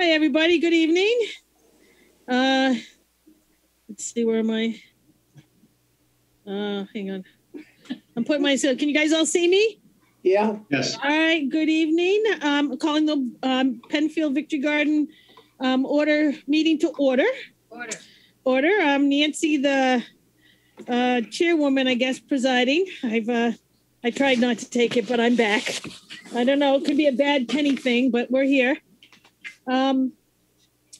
Hi, everybody. Good evening. Uh, let's see, where am I? Uh, hang on. I'm putting myself, can you guys all see me? Yeah, Yes. All right, good evening. Um, calling the um, Penfield Victory Garden um, order meeting to order. Order. Order. I'm Nancy, the uh, chairwoman, I guess, presiding. I've uh, I tried not to take it, but I'm back. I don't know. It could be a bad penny thing, but we're here. Um,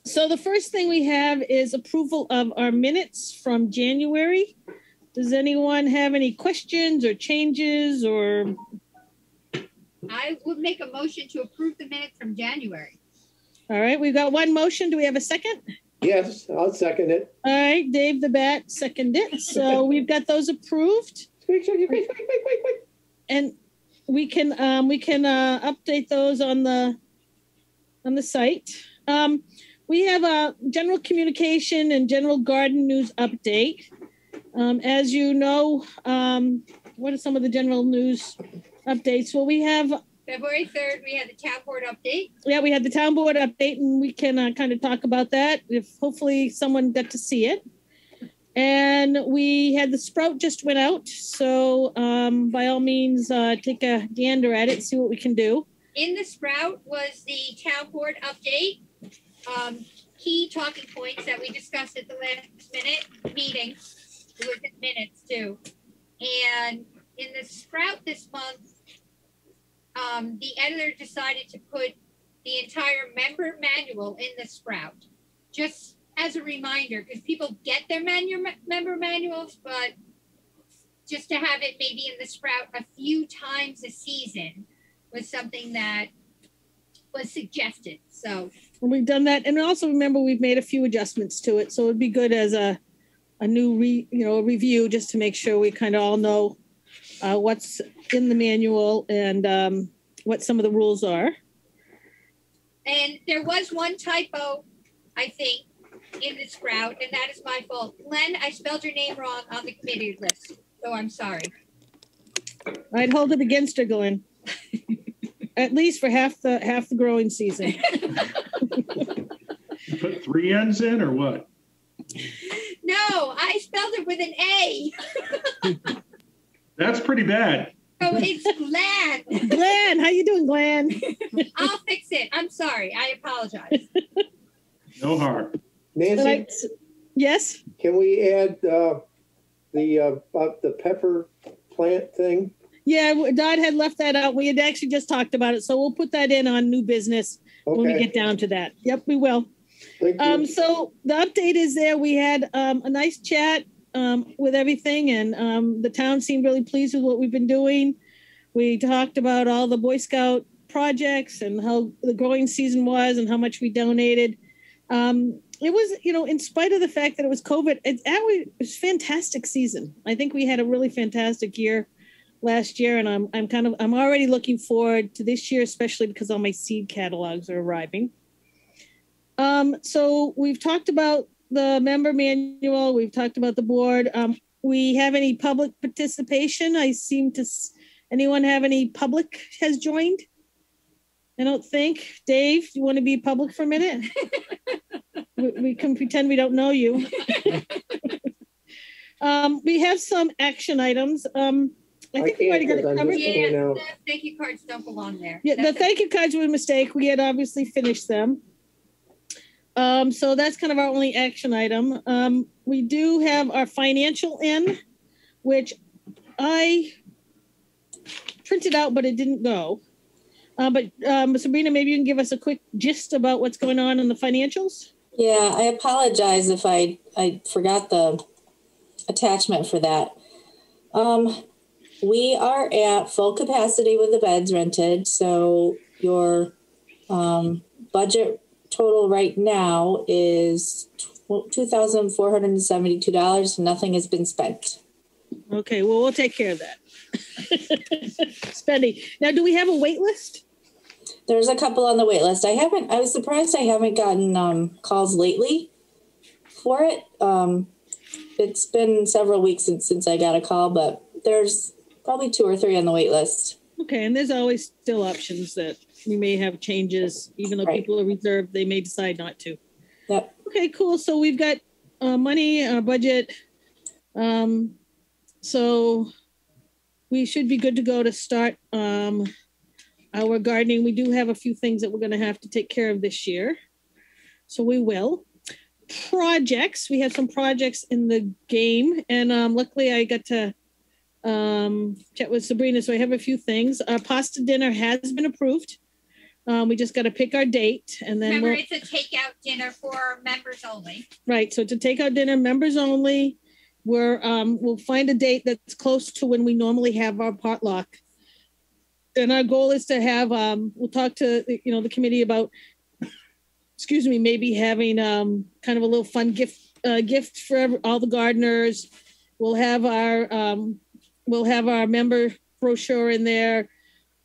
so the first thing we have is approval of our minutes from January. Does anyone have any questions or changes or I would make a motion to approve the minutes from January. All right, we've got one motion. Do we have a second? yes, I'll second it. All right, Dave the Bat seconded it. So we've got those approved. Squeak, squeak, squeak, squeak, squeak, squeak, squeak. And we can um, we can uh, update those on the on the site. Um, we have a general communication and general garden news update. Um, as you know, um, what are some of the general news updates? Well, we have February third, we had the town board update. yeah, we had the town board update, and we can uh, kind of talk about that. If hopefully someone got to see it, and we had the sprout just went out, so um, by all means, uh, take a gander at it, see what we can do. In the sprout was the town board update. Um, key talking points that we discussed at the last minute meeting. It was in minutes too. And in the sprout this month, um, the editor decided to put the entire member manual in the sprout. Just as a reminder, because people get their manu- member manuals, but just to have it maybe in the sprout a few times a season was something that was suggested. So we've done that, and also remember we've made a few adjustments to it, so it'd be good as a a new re, you know a review just to make sure we kind of all know uh, what's in the manual and um, what some of the rules are. And there was one typo, I think, in the sprout, and that is my fault. Glenn, I spelled your name wrong on the committee list, so I'm sorry. I'd hold it against her, Glenn. At least for half the half the growing season. You put three N's in or what? No, I spelled it with an A. That's pretty bad. So it's Glenn. Glenn, how you doing, Glenn? I'll fix it. I'm sorry. I apologize. No harm. Nancy, yes. can we add uh, the uh, about the pepper plant thing? Yeah, Dot had left that out. We had actually just talked about it, so we'll put that in on new business when we get down to that. Yep, we will. thank Um, you. so the update is there. We had um, a nice chat um, with everything, and um, the town seemed really pleased with what we've been doing. We talked about all the Boy Scout projects and how the growing season was and how much we donated. Um, it was, you know, in spite of the fact that it was COVID, it, it was fantastic season. I think we had a really fantastic year last year, and I'm I'm kind of I'm already looking forward to this year, especially because all my seed catalogs are arriving. Um, so we've talked about the member manual. We've talked about the board. Um, we have any public participation? I seem to. Anyone have any public has joined? I don't think. Dave, you want to be public for a minute? we, we can pretend we don't know you. um, we have some action items. Um, I I think we already got can't it 'cause covered. Yeah, the thank you cards don't belong there. Yeah, the That's a- thank you cards were a mistake. We had obviously finished them. Um, so that's kind of our only action item. Um, we do have our financial in, which I printed out, but it didn't go. Uh, but um, Sabrina, maybe you can give us a quick gist about what's going on in the financials. Yeah, I apologize if I, I forgot the attachment for that. Um, we are at full capacity with the beds rented, so your um, budget total right now is two thousand four hundred and seventy-two dollars. Nothing has been spent. Okay, well, we'll take care of that. Spending. Now, do we have a wait list? There's a couple on the wait list. I haven't. I was surprised I haven't gotten um, calls lately for it. Um, it's been several weeks since since I got a call, but there's probably two or three on the wait list. Okay, and there's always still options that we may have changes, even though Right. people are reserved, they may decide not to. Yep. Okay, cool. So we've got uh, money, our budget. Um, so we should be good to go to start um, our gardening. We do have a few things that we're going to have to take care of this year. So we will. Projects, we have some projects in the game, and um, luckily I got to um, chat with Sabrina. So I have a few things. Our pasta dinner has been approved. Um, we just got to pick our date, and then Remember, we'll, it's a takeout dinner for members only. right. So to take out dinner, members only. We're um, we'll find a date that's close to when we normally have our potluck. And our goal is to have um, we'll talk to you know the committee about excuse me maybe having um, kind of a little fun gift uh, gift for all the gardeners. We'll have our um, we'll have our member brochure in there.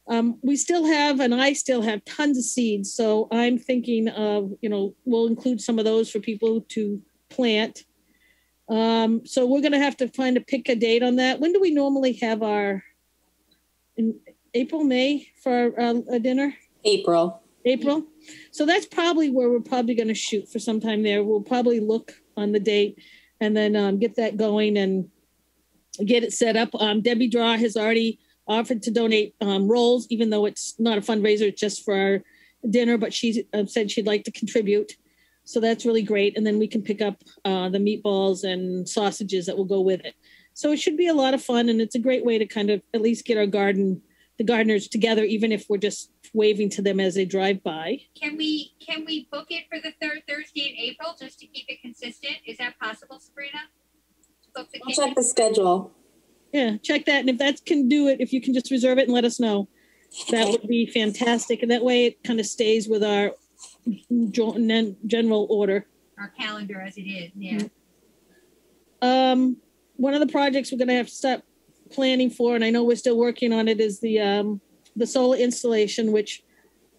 Um, we still have, and I still have tons of seeds. So I'm thinking of, you know, we'll include some of those for people to plant. Um, so we're going to have to find a pick a date on that. When do we normally have our, in April, May for uh, a dinner? April. April. So that's probably where we're probably going to shoot for some time there. We'll probably look on the date and then um, get that going and get it set up. Um, Debbie Draw has already offered to donate um, rolls, even though it's not a fundraiser, it's just for our dinner, but she uh, said she'd like to contribute. So that's really great. And then we can pick up uh, the meatballs and sausages that will go with it. So it should be a lot of fun. And it's a great way to kind of at least get our garden, the gardeners together, even if we're just waving to them as they drive by. Can we, can we book it for the third Thursday in April, just to keep it consistent? Is that possible, Sabrina? Book the I'll check the schedule. Yeah, check that. And if that can do it, if you can just reserve it and let us know, that would be fantastic. And that way it kind of stays with our jo- general order. Our calendar as it is, yeah. Um, one of the projects we're gonna have to start planning for, and I know we're still working on it, is the um, the solar installation, which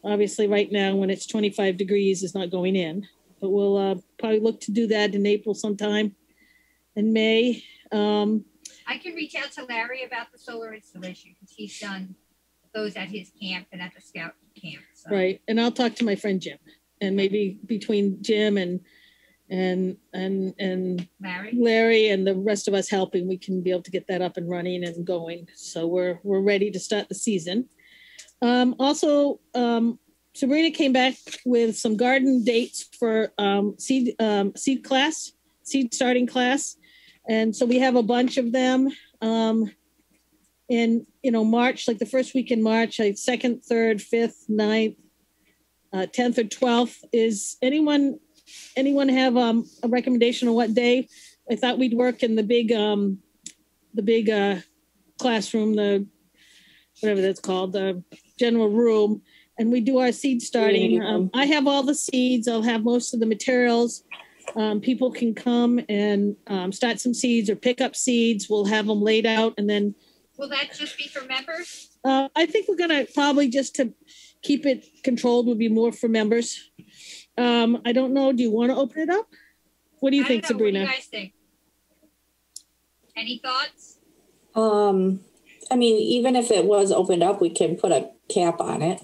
obviously right now when it's 25 degrees is not going in. But we'll uh, probably look to do that in April sometime, in May. Um, I can reach out to Larry about the solar installation, because he's done those at his camp and at the scout camp, so. Right, and I'll talk to my friend Jim, and maybe between Jim and and and and Larry? Larry and the rest of us helping, we can be able to get that up and running and going. So we're we're ready to start the season. Um, also, um, Sabrina came back with some garden dates for um, seed um, seed class, seed starting class, and so we have a bunch of them. Um, in you know March, like the first week in March, like second, third, fifth, ninth, uh, tenth, or twelfth. Is anyone anyone have um, a recommendation on what day? I thought we'd work in the big um, the big uh, classroom, the whatever that's called, the general room, and we do our seed starting. Um, I have all the seeds. I'll have most of the materials. Um, people can come and um, start some seeds or pick up seeds. We'll have them laid out, and then Will that just be for members? uh, I think we're gonna probably just to keep it controlled would be more for members. Um, I don't know. Do you want to open it up? What do you I think, don't. What do Sabrina? you guys think? Any thoughts? Um, I mean, even if it was opened up, we can put a cap on it.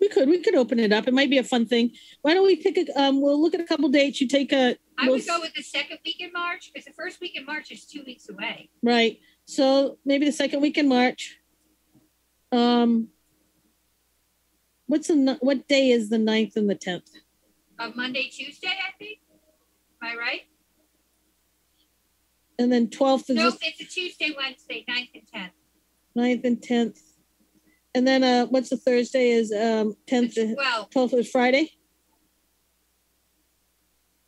We could. We could open it up. It might be a fun thing. Why don't we pick a? Um, we'll look at a couple dates. You take a. I we'll would go with the second week in March, because the first week in March is two weeks away. Right. So maybe the second week in March. Um. What's the what day is the 9th and the tenth? Of Monday, Tuesday, I think. Am I right? And then twelfth is Nope, it's a Tuesday, Wednesday, 9th and tenth. 9th and tenth. And then uh, what's the Thursday is um tenth. Well, Twelfth is Friday?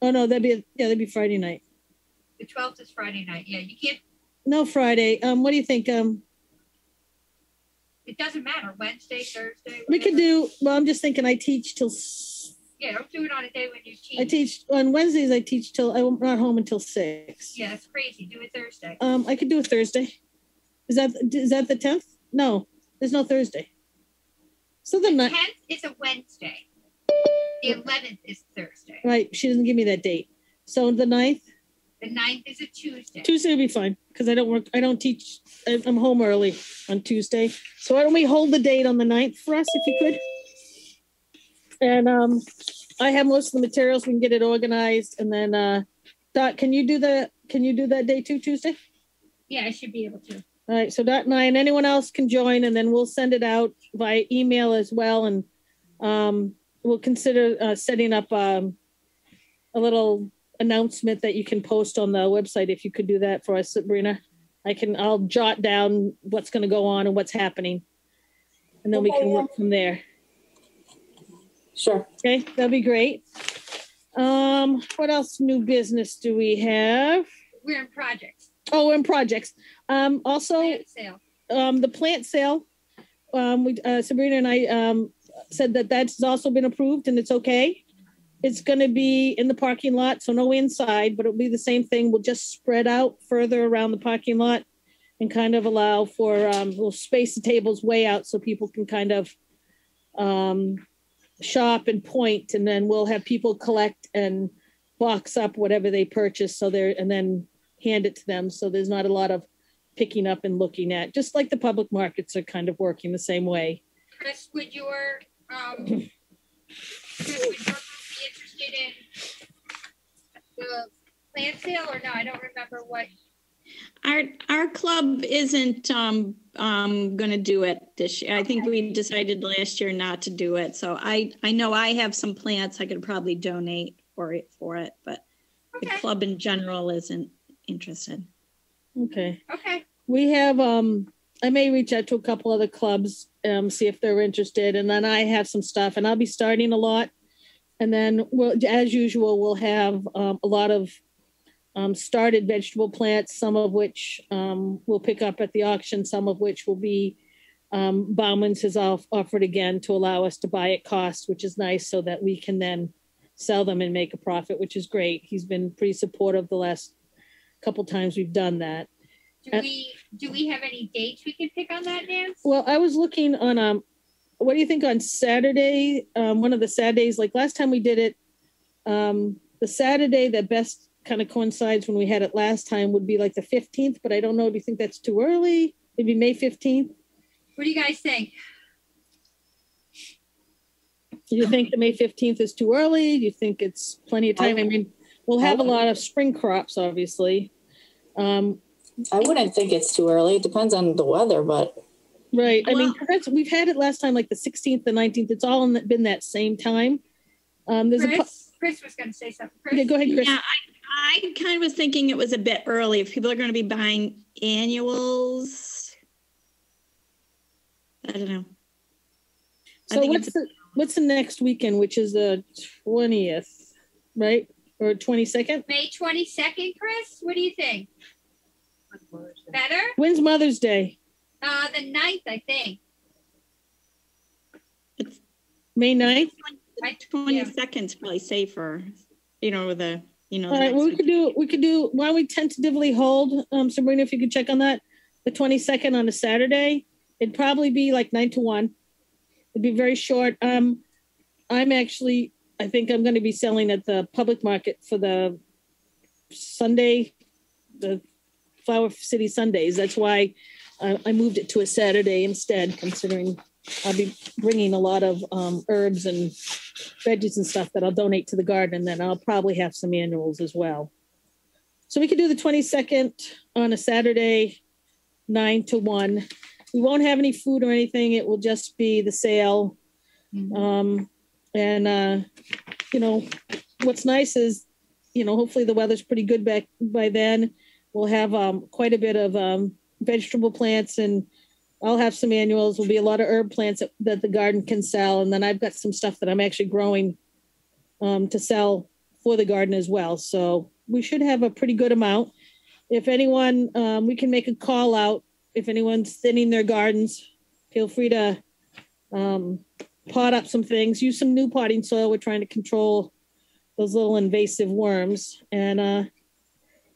Oh, no, that'd be, yeah, that'd be Friday night. the twelfth is Friday night. Yeah, you can't, No, Friday. Um, what do you think? Um, it doesn't matter, Wednesday, Thursday. we could do, well, I'm just thinking I teach till, Yeah, don't do it on a day when you teach. I teach. on Wednesdays, I teach till, I'm not home until six. Yeah, that's crazy. Do it Thursday. Um, I could do a Thursday. Is that, is that the tenth? No, there's no Thursday. So the Tenth is a Wednesday. The eleventh is Thursday. right, she doesn't give me that date. So the ninth, The ninth is a Tuesday. Tuesday would be fine because I don't work, I don't teach, I'm home early on Tuesday. So why don't we hold the date on the 9th for us if you could? And um, I have most of the materials, we can get it organized and then uh, Dot, can you do the, can you do that day too, Tuesday? Yeah, I should be able to. All right, so Dot and I and anyone else can join and then we'll send it out via email as well and um, we'll consider uh, setting up um, a little announcement that you can post on the website if you could do that for us, Sabrina. I can, I'll jot down what's going to go on and what's happening. And then we can yeah. work from there. Sure. Okay, that'd be great. Um, what else new business do we have? We're in projects. Oh, we're in projects. Um, also, Plant sale. um, the plant sale, um, we, uh, Sabrina and I, um, said that that's also been approved and it's okay. It's gonna be in the parking lot, so no inside, but it'll be the same thing. We'll just spread out further around the parking lot and kind of allow for, um, we'll space the tables way out so people can kind of, um, shop and point, and then we'll have people collect and box up whatever they purchase, so they're, and then hand it to them, so there's not a lot of picking up and looking at, just like the public markets are kind of working the same way. Chris, would your, um, Chris, would your group be interested in the plant sale or no? I don't remember what. Our, our club isn't, um, um, gonna do it this year. I think we decided last year not to do it. So I, I know I have some plants I could probably donate for it, for it, but the club in general isn't interested. Okay. okay. We have, um, I may reach out to a couple other clubs, um, see if they're interested, and then I have some stuff, and I'll be starting a lot. And then, well, as usual, we'll have, um, a lot of, um, started vegetable plants, some of which, um, we'll pick up at the auction, some of which will be, um, Bauman's has off- offered again to allow us to buy at cost, which is nice, so that we can then sell them and make a profit, which is great. He's been pretty supportive the last couple times we've done that. Do we, do we have any dates we can pick on that, Nance? Well, I was looking on um, what do you think on Saturday? Um, one of the Saturdays, like last time we did it, um, the Saturday that best kind of coincides when we had it last time would be like the fifteenth. But I don't know. Do you think that's too early? Maybe May fifteenth. What do you guys think? Do you think the May fifteenth is too early? Do you think it's plenty of time? I mean, we'll have a lot of spring crops, obviously. Um, I wouldn't think it's too early. It depends on the weather, but right. I mean, Well- that's, we've had it last time, like the sixteenth, the nineteenth. It's all in the, been that same time. Um, there's a. pu- Chris, Chris was gonna say something. Yeah, Chris? go ahead, Chris. Yeah, I, I kind of was thinking it was a bit early. If people are gonna be buying annuals. I don't know. I So think what's the, what's the next weekend, which is the twentieth, right? Or twenty-second? May twenty-second, Chris? What do you think? Better? When's Mother's Day? Uh, the ninth, I think. It's May 9th? I- Twenty seconds probably safer, you know, with the, you know. All the right, well, we could do, we could do, why don't we tentatively hold, um, Sabrina, if you could check on that, the twenty-second on a Saturday? It'd probably be like nine to one. It'd be very short. Um, I'm actually, I think I'm gonna be selling at the public market for the Sunday, the Flower City Sundays. That's why I, I moved it to a Saturday instead, considering I'll be bringing a lot of, um, herbs and veggies and stuff that I'll donate to the garden, and then I'll probably have some annuals as well. So we could do the twenty-second on a Saturday, nine to one. We won't have any food or anything. It will just be the sale. Um, and, uh, you know, what's nice is, you know, hopefully the weather's pretty good back by then. We'll have, um, quite a bit of, um, vegetable plants and I'll have some annuals. Will be a lot of herb plants that, that the garden can sell. And then I've got some stuff that I'm actually growing, um, to sell for the garden as well. So we should have a pretty good amount. If anyone, um, we can make a call out. If anyone's thinning their gardens, feel free to um, pot up some things. Use some new potting soil. We're trying to control those little invasive worms. And uh,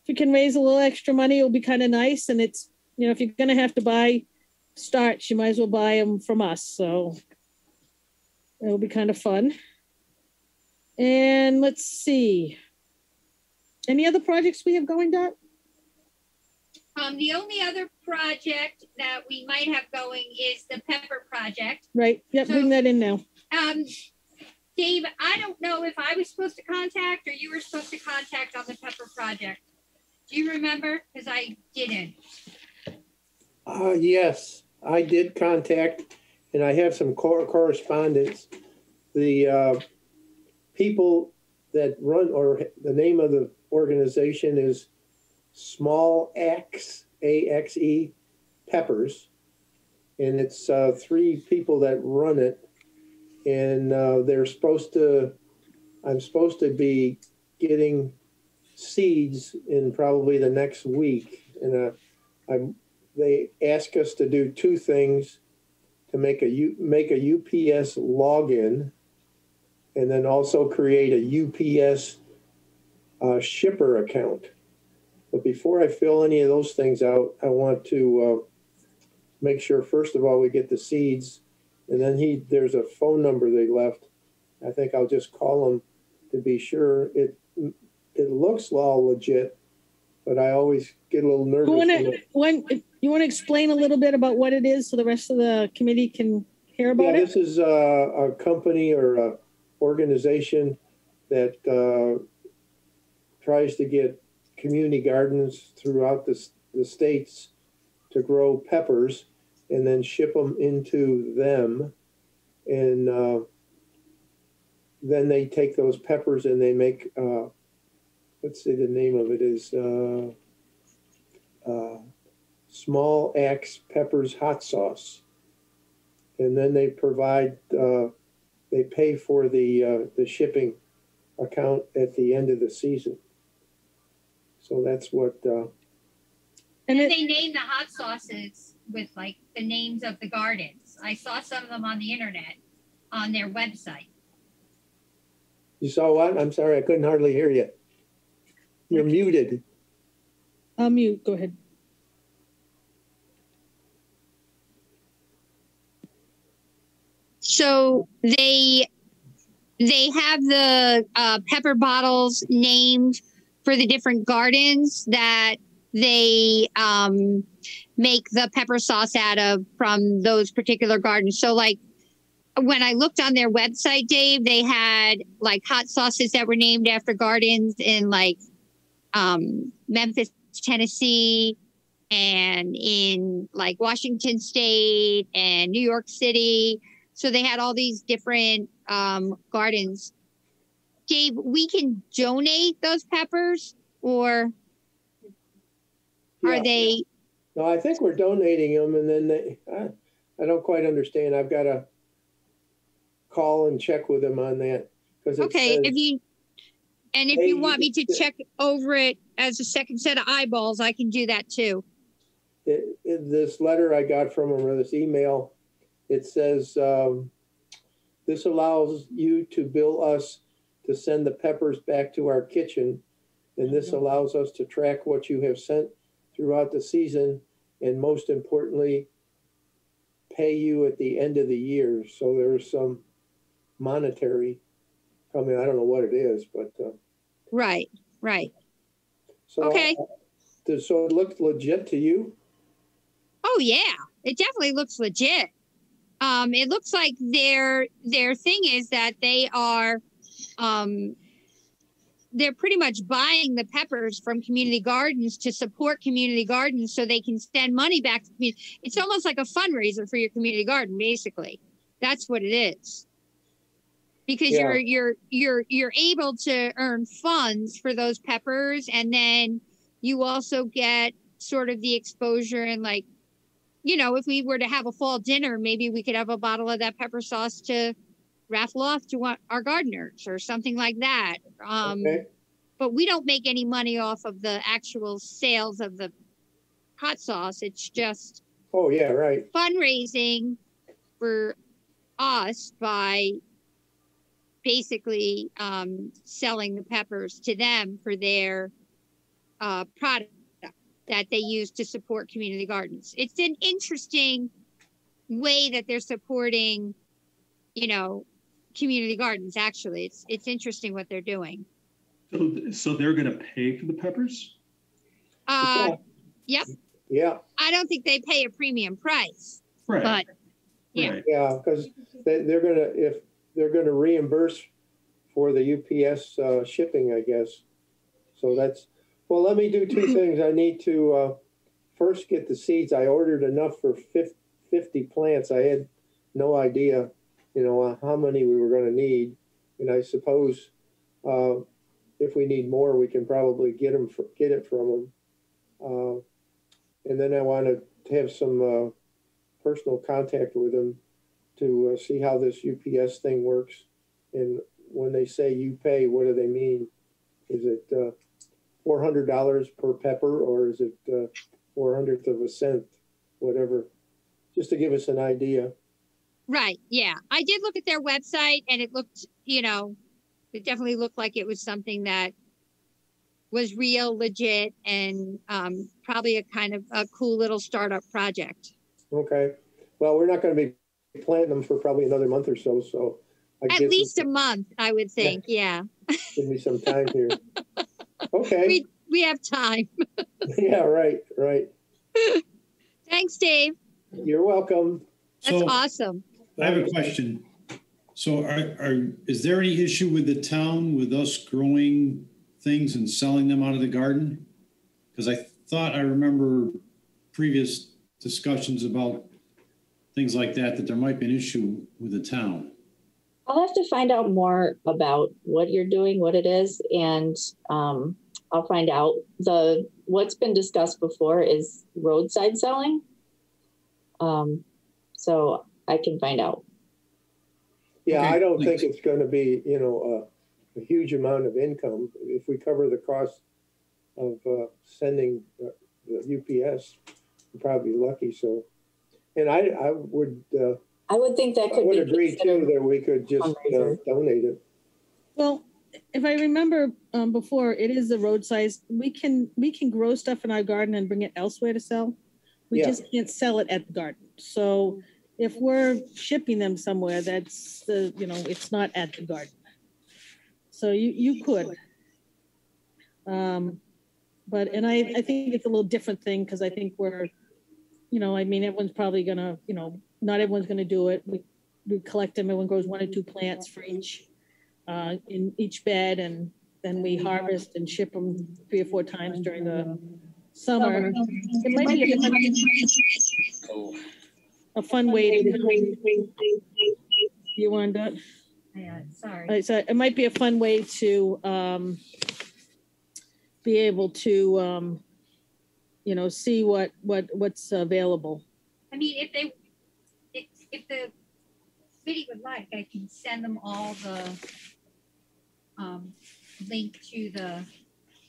if you can raise a little extra money, it'll be kind of nice. And it's, you know, if you're going to have to buy starch, you might as well buy them from us. So it'll be kind of fun. And let's see. Any other projects we have going, Dot? Um, the only other project that we might have going is the pepper project. Right, yep, bring that in now. Um, Dave, I don't know if I was supposed to contact or you were supposed to contact on the pepper project. Do you remember? Because I didn't. Uh, yes, I did contact, and I have some cor- correspondence. The, uh, people that run, or the name of the organization is Small Axe, A X E Peppers. And it's, uh, three people that run it. And, uh, they're supposed to, I'm supposed to be getting seeds in probably the next week. And, uh, they ask us to do two things to make a U, make a UPS login and then also create a UPS uh, shipper account. But before I fill any of those things out, I want to uh, make sure first of all we get the seeds, and then he there's a phone number they left. I think I'll just call them to be sure. It it looks all legit, but I always get a little nervous. You wanna, when, you want to explain a little bit about what it is so the rest of the committee can hear Yeah, about it? this is a, a company or a organization that uh, tries to get community gardens throughout the, the states to grow peppers and then ship them into them. And uh, then they take those peppers and they make, uh, let's say the name of it is uh, uh, Small Axe Peppers Hot Sauce and then they provide uh, they pay for the uh, the shipping account at the end of the season. So that's what uh, And And it, they name the hot sauces with like the names of the gardens. I saw some of them on the internet on their website. you saw. What I'm sorry, I couldn't hardly hear you. You're muted. I'll mute, go ahead. So they they have the uh, pepper bottles named for the different gardens that they um, make the pepper sauce out of from those particular gardens. So like when I looked on their website, Dave, they had like hot sauces that were named after gardens in like um, Memphis, Tennessee, and in like Washington State and New York City. So they had all these different um, gardens. Dave, we can donate those peppers, or are Yeah. they? No, I think we're donating them, and then they. I, I don't quite understand. I've got to call and check with them on that because Okay, if you and if you want me to check over it as a second set of eyeballs, I can do that too. it, it- this letter I got from him or this email, it says, um, this allows you to bill us to send the peppers back to our kitchen. And this allows us to track what you have sent throughout the season. And most importantly, pay you at the end of the year. So there's some monetary coming. I don't know what it is, but, uh, Right, right. so. Okay. Does, so it looks legit to you? Oh yeah, it definitely looks legit. Um, it looks like their their thing is that they are, um, they're pretty much buying the peppers from community gardens to support community gardens, so they can send money back to community. It's almost like a fundraiser for your community garden, basically. That's what it is. Because Yeah. you're you're you're you're able to earn funds for those peppers, and then you also get sort of the exposure and like you know, if we were to have a fall dinner, maybe we could have a bottle of that pepper sauce to raffle off to our gardeners or something like that. Um, Okay. But we don't make any money off of the actual sales of the hot sauce. It's just Oh, yeah, right. fundraising for us by basically um, selling the peppers to them for their uh, product that they use to support community gardens. It's an interesting way that they're supporting, you know, community gardens. Actually, it's it's interesting what they're doing. So, so they're gonna pay for the peppers? Uh, Yeah, yeah I don't think they pay a premium price, Right, but yeah. right. yeah, because they, they're gonna, if, they're gonna reimburse for the UPS, uh, shipping, I guess. So that's, well, let me do two things. I need to, uh, first get the seeds. I ordered enough for fifty plants. I had no idea, you know, uh, how many we were gonna need. And I suppose, uh, if we need more, we can probably get them, get it from them. Uh, and then I wanna have some, uh, personal contact with them to uh, see how this UPS thing works. And when they say you pay, what do they mean? Is it uh, four hundred dollars per pepper, or is it uh, four hundredth of a cent, whatever? Just to give us an idea. Right. Yeah. I did look at their website and it looked, you know, it definitely looked like it was something that was real, legit, and um, probably a kind of a cool little startup project. Okay. Well, we're not going to be planting them for probably another month or so. So I At guess least a month, I would think. Yeah. give me some time here. Okay. We we have time. yeah. Right. Right. Thanks, Dave. You're welcome. That's So awesome. I have a question. So are, are, is there any issue with the town with us growing things and selling them out of the garden? Because I thought I remember previous discussions about things like that, that there might be an issue with the town. I'll have to find out more about what you're doing, what it is, and um, I'll find out. The what's been discussed before is roadside selling. Um, so I can find out. Yeah, Okay, I don't think it's gonna be, you know, a, a huge amount of income. If we cover the cost of, uh, sending uh, the UPS, we're probably lucky, so. And I, I would, uh, I would think that could. I would be agree too that we could just uh, donate it. Well, if I remember um, before, it is the road size. We can we can grow stuff in our garden and bring it elsewhere to sell. We Yeah. just can't sell it at the garden. So if we're shipping them somewhere, that's the you know it's not at the garden. So you you could. Um, but and I I think it's a little different thing because I think we're, you know, I mean everyone's probably gonna you know not everyone's gonna do it. We we collect them. Everyone grows one or two plants for each uh, in each bed and then we harvest and ship them three or four times during the summer. It might be a fun- a fun way to. You want to, Yeah, sorry. so it might be a fun way to um, be able to, um, you know, see what, what, what's available. I mean, if they, if, if the committee would like, I can send them all the um, link to the,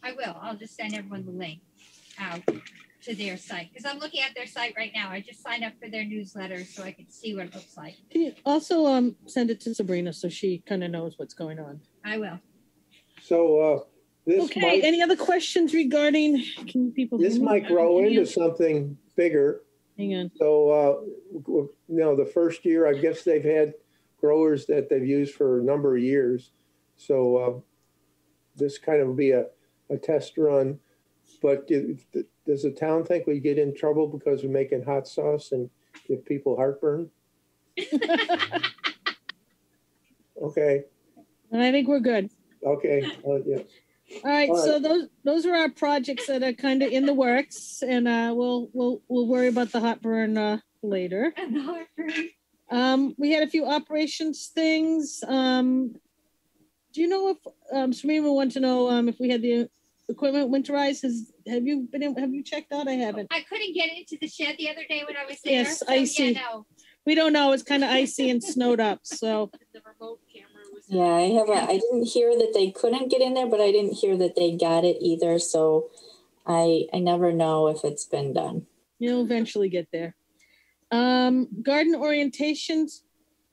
I will, I'll just send everyone the link out to their site. Because I'm looking at their site right now. I just signed up for their newsletter so I can see what it looks like. Can you also um, send it to Sabrina so she kind of knows what's going on? I will. So, uh, this Okay, might, any other questions regarding, can people? this might grow into something bigger. Hang on. So, uh, you know, the first year, I guess they've had growers that they've used for a number of years. So, uh, this kind of be a, a test run. But do- does the town think we get in trouble because we're making hot sauce and give people heartburn? Okay, And I think we're good. okay, uh, yeah. All right, All so those, those are our projects that are kind of in the works and uh, we'll, we'll, we'll worry about the hot burn uh, later. And the heartburn. Um, we had a few operations things. Um, do you know if, um, Serena wanted to know, um, if we had the equipment winterized? Has, have you been, in- have you checked out? I haven't. I couldn't get into the shed the other day when I was there. Yes, so, icy. Yeah, no. We don't know. It's kind of icy and snowed up, so. The remote camera was. Yeah, I haven't. I didn't hear that they couldn't get in there, but I didn't hear that they got it either, so I, I never know if it's been done. You'll eventually get there. Um, garden orientations.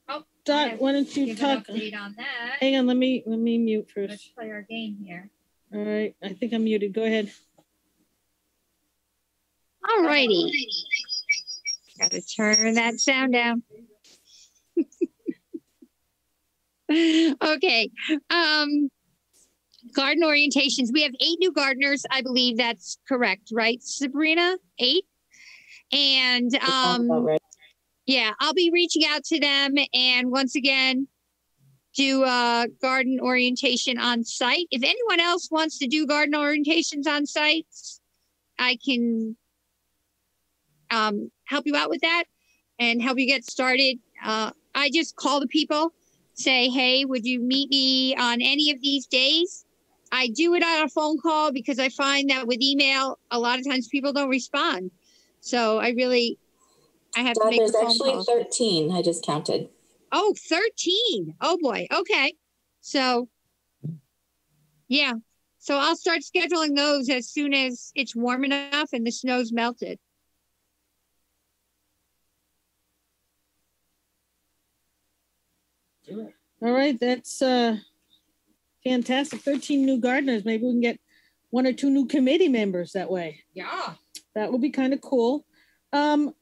Oh, Dot, yeah, why don't you Give talk? update on that. Hang on, let me, let me mute first. Let's play our game here. All right, I think I'm muted. Go ahead. All righty. Gotta turn that sound down. okay. Um, garden orientations. We have eight new gardeners. I believe that's correct, right, Sabrina? Eight. And um, right. yeah, I'll be reaching out to them and once again do a garden orientation on site. If anyone else wants to do garden orientations on sites, I can um, help you out with that and help you get started. Uh, I just call the people, say, hey, would you meet me on any of these days? I do it on a phone call because I find that with email, a lot of times people don't respond. So I really, I have to Dad, make there's actually call. 13. I just counted. Oh, 13. Oh boy. Okay. So yeah. So I'll start scheduling those as soon as it's warm enough and the snow's melted. All right, that's uh fantastic. 13 new gardeners. Maybe we can get one or two new committee members that way. Yeah, That would be kind of cool. Um,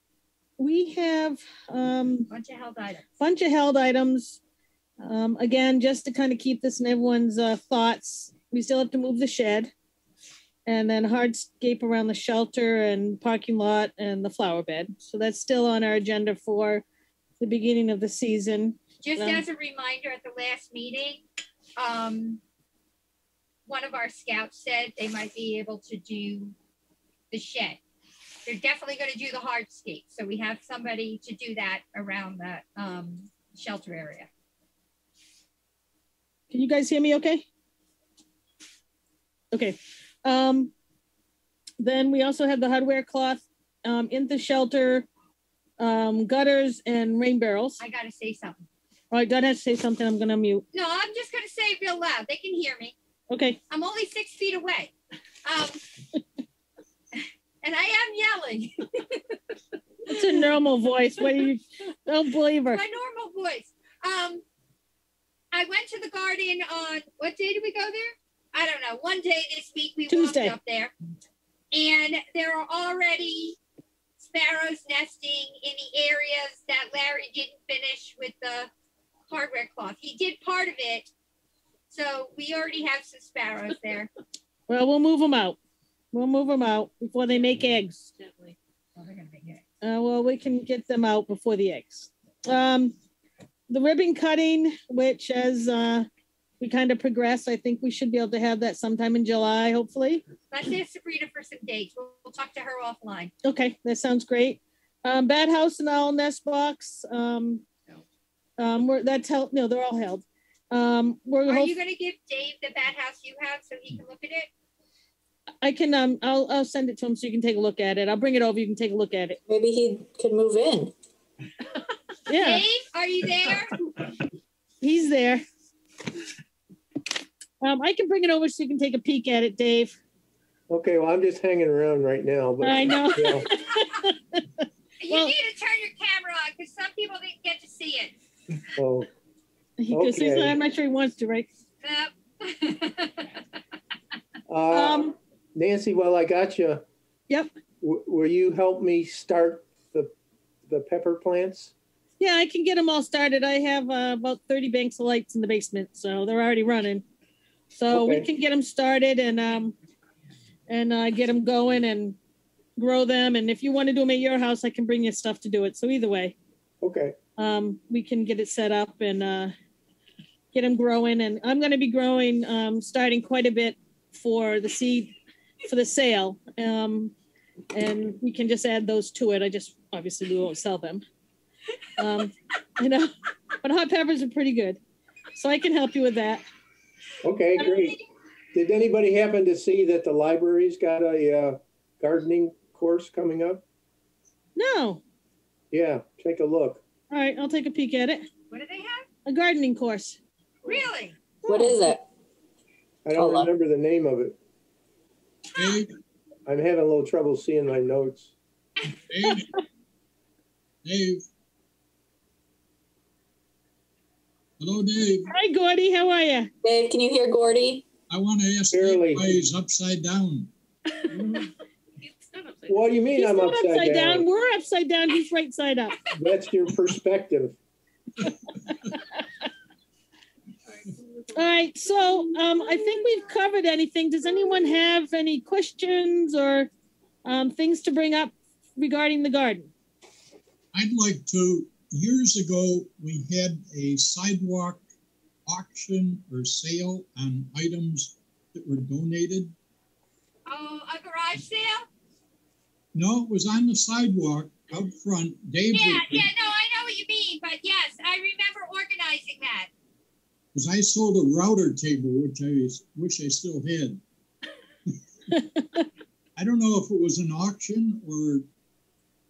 we have um bunch of health items. bunch of held items. Um, again, just to kind of keep this in everyone's uh, thoughts, we still have to move the shed. And then hardscape around the shelter and parking lot and the flower bed. So that's still on our agenda for the beginning of the season. Just as a reminder, at the last meeting, um, one of our scouts said they might be able to do the shed. They're definitely gonna do the hardscape, so we have somebody to do that around the, um, shelter area. Can you guys hear me okay? Okay. Um, then we also have the hardware cloth um, in the shelter, um, gutters and rain barrels. I gotta say something. All right, has to say something. I'm gonna mute. No, I'm just gonna say it real loud. They can hear me. Okay. I'm only six feet away. Um, and I am yelling. It's a normal voice. What do you? Don't believe her. My normal voice. Um, I went to the garden on what day did we go there? I don't know. One day this week we Tuesday. walked up there, and there are already sparrows nesting in the areas that Larry didn't finish with the hardware cloth. He did part of it, so we already have some sparrows there. Well, we'll move them out. We'll move them out before they make eggs. Oh, they're gonna make it. Uh, well, we can get them out before the eggs. Um, the ribbon cutting, which as uh, we kind of progress, I think we should be able to have that sometime in July, hopefully. Let's ask Sabrina for some dates. We'll, we'll talk to her offline. Okay, that sounds great. Um, Bat House and Owl Nest Box. Um, um, we're, that's held, no, they're all held. Um, we're, Are hope- you gonna give Dave the bat house you have so he can look at it? I can, um, I'll, I'll send it to him so you can take a look at it. I'll bring it over. You can take a look at it. Maybe he could move in. Yeah, Dave, are you there? he's there. Um, I can bring it over so you can take a peek at it, Dave. Okay, well, I'm just hanging around right now, but. I know. you know, You Well- need to turn your camera on because some people didn't get to see it. Oh, Because he's, Okay. I'm not sure he wants to, right? Yep. uh, Um, Nancy, while I got you. Yep. Will you help me start the, the pepper plants? yeah, I can get them all started. I have uh, about 30 banks of lights in the basement, so they're already running. So we can get them started and um, and uh, get them going and grow them. And if you want to do them at your house, I can bring you stuff to do it. So either way, Okay, um, we can get it set up and uh, get them growing. And I'm going to be growing, um, starting quite a bit for the seed for the sale. Um, and we can just add those to it. I just obviously we won't sell them. Um, you know, but hot peppers are pretty good, so I can help you with that. okay, great. Did anybody happen to see that the library's got a uh, gardening course coming up? No, Yeah, take a look. All right, I'll take a peek at it. What do they have? A gardening course. Really? What is it? I don't Hello. remember the name of it. Dave, I'm having a little trouble seeing my notes. Dave, Dave. Hello, Dave. Hi, Gordy. How are you? Dave, can you hear Gordy? I want to ask Barely. Dave why he's upside down. What do you mean He's I'm not upside, down? We're upside down. He's right side up. That's your perspective. All right. right, so um, I think we've covered anything. Does anyone have any questions or um, things to bring up regarding the garden? I'd like to, years ago, we had a sidewalk auction or sale on items that were donated. Oh, a garage sale? No, it was on the sidewalk out front. Dave, Yeah, yeah, no, I know what you mean, but yes, I remember organizing that. because I sold a router table, which I wish I still had. I don't know if it was an auction or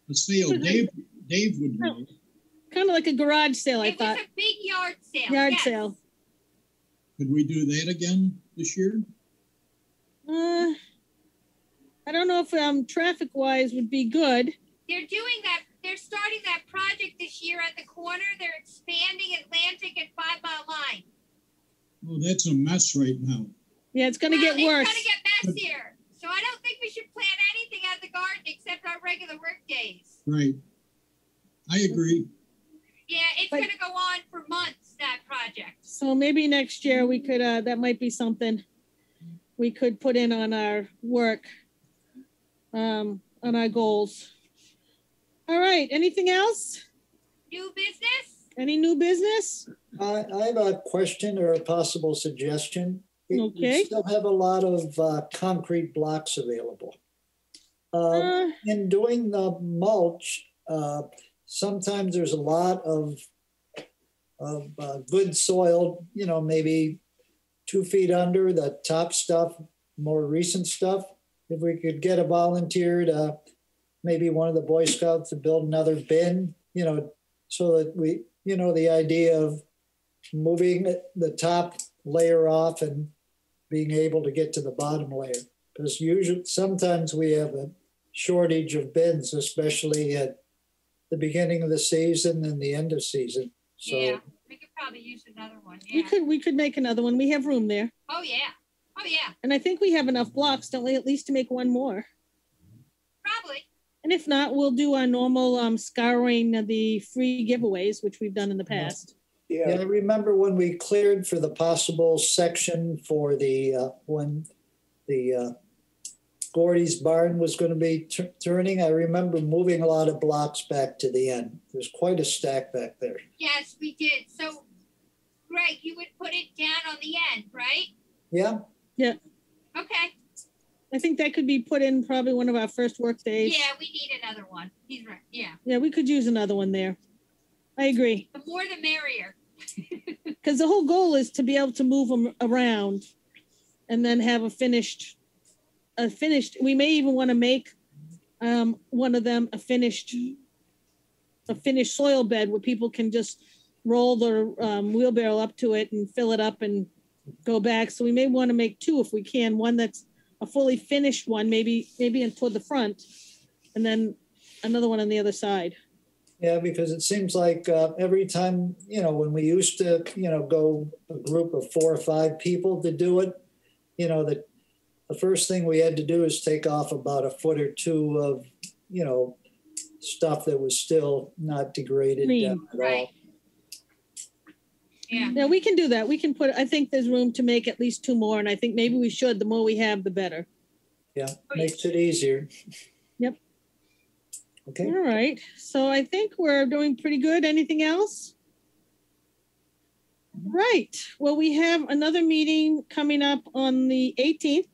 a sale. Dave, Dave would know. Kind of like a garage sale, I thought. It was a big yard sale. Yard yes. sale. Could we do that again this year? Uh, I don't know if um, traffic wise would be good. They're doing that, they're starting that project this year at the corner. They're expanding Atlantic and Five Mile Line. Oh, that's a mess right now. Yeah, it's going to Well, get worse. It's gonna get messier. So I don't think we should plan anything at the garden except our regular work days. Right. I agree. Yeah, it's gonna go on for months, that project. So maybe next year we could, uh, that might be something we could put in on our work, um, on our goals. All right, anything else? New business? Any new business? I, I have a question or a possible suggestion. We- we Still have a lot of uh, concrete blocks available. Uh, Uh, In doing the mulch, uh, sometimes there's a lot of, of uh, good soil, you know, maybe two feet under the top stuff, more recent stuff. If we could get a volunteer to, maybe one of the Boy Scouts to build another bin, you know, so that we, you know, the idea of moving the top layer off and being able to get to the bottom layer. Because usually, sometimes we have a shortage of bins, especially at the beginning of the season and the end of season. So Yeah, we could probably use another one, we could, we could make another one. We have room there. Oh, yeah. Oh, yeah, And I think we have enough blocks, don't we, at least to make one more? probably. And if not, we'll do our normal, um, scouring of the free giveaways, which we've done in the past. yeah, I remember when we cleared for the possible section for the uh, when the uh, Gordy's barn was going to be tur- turning. I remember moving a lot of blocks back to the end. There's quite a stack back there. Yes, we did. So, Greg, you would put it down on the end, right? Yeah, Okay. I think that could be put in probably one of our first work days. Yeah, we need another one. He's right. Yeah. Yeah, we could use another one there. I agree. The more the merrier. Because the whole goal is to be able to move them around and then have a finished, a finished, we may even want to make um, one of them a finished, a finished soil bed where people can just roll their um, wheelbarrow up to it and fill it up and go back. So we may want to make two if we can, one that's a fully finished one, maybe, maybe in toward the front, and then another one on the other side. Yeah, because it seems like uh, every time, you know, when we used to, you know, go a group of four or five people to do it, you know, the, the first thing we had to do is take off about a foot or two of, you know, stuff that was still not degraded Green. down at Right. All. Yeah. Yeah, we can do that. We can put, I think there's room to make at least two more, and I think maybe we should. The more we have, the better. Yeah, oh, makes it easier. Yep. Okay, All right. So I think we're doing pretty good. Anything else? Right. Well, we have another meeting coming up on the 18th.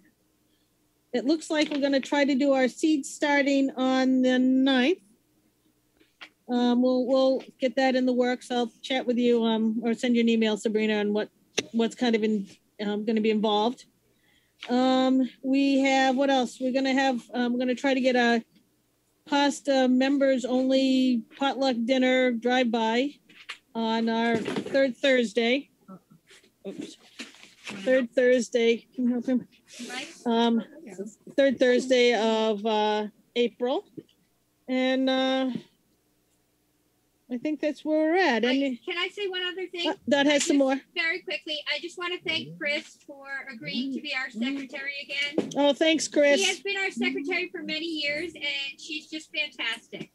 It looks like we're going to try to do our seed starting on the 9th. Um, we'll, we'll get that in the works. I'll chat with you, um, or send you an email, Sabrina, on what, what's kind of in, um, going to be involved. Um, we have, what else? We're going to have, um, we're going to try to get a pasta members only potluck dinner drive-by on our third Thursday. Oops. Third Thursday, can you help him? Um, third Thursday of, uh, April. And, uh, I think that's where we're at. I- And Can I say one other thing? that has some more. Very quickly, I just want to thank Chris for agreeing to be our secretary again. Oh, thanks, Chris. She has been our secretary for many years and she's just fantastic.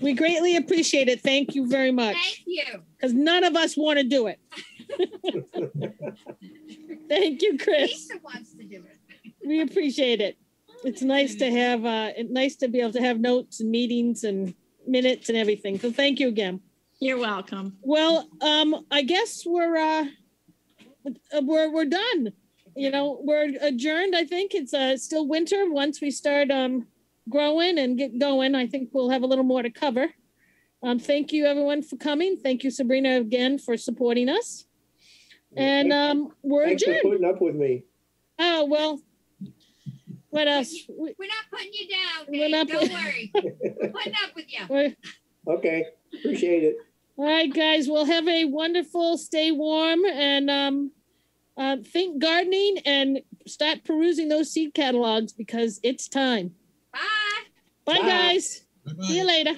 We greatly appreciate it. Thank you very much. Thank you. Because none of us want to do it. Thank you, Chris. Lisa wants to do it. We appreciate it. It's nice to have, uh, it's nice to be able to have notes and meetings and minutes and everything. So thank you again. You're welcome. Well, um, I guess we're, uh, uh, we're, we're done. You know, we're adjourned. I think it's, uh, still winter. Once we start, um, growing and get going, I think we'll have a little more to cover. Um, thank you everyone for coming. Thank you Sabrina again for supporting us. And, um, we're Thanks for putting up with me. Oh, well, what else? We- We're not putting you down, We're not Don't put- worry. We're putting up with you. we're- Okay, appreciate it. All right, guys, well, have a wonderful, stay warm and, um, uh, think gardening and start perusing those seed catalogs because it's time. Bye. Bye, Bye. guys. Bye-bye. See you later.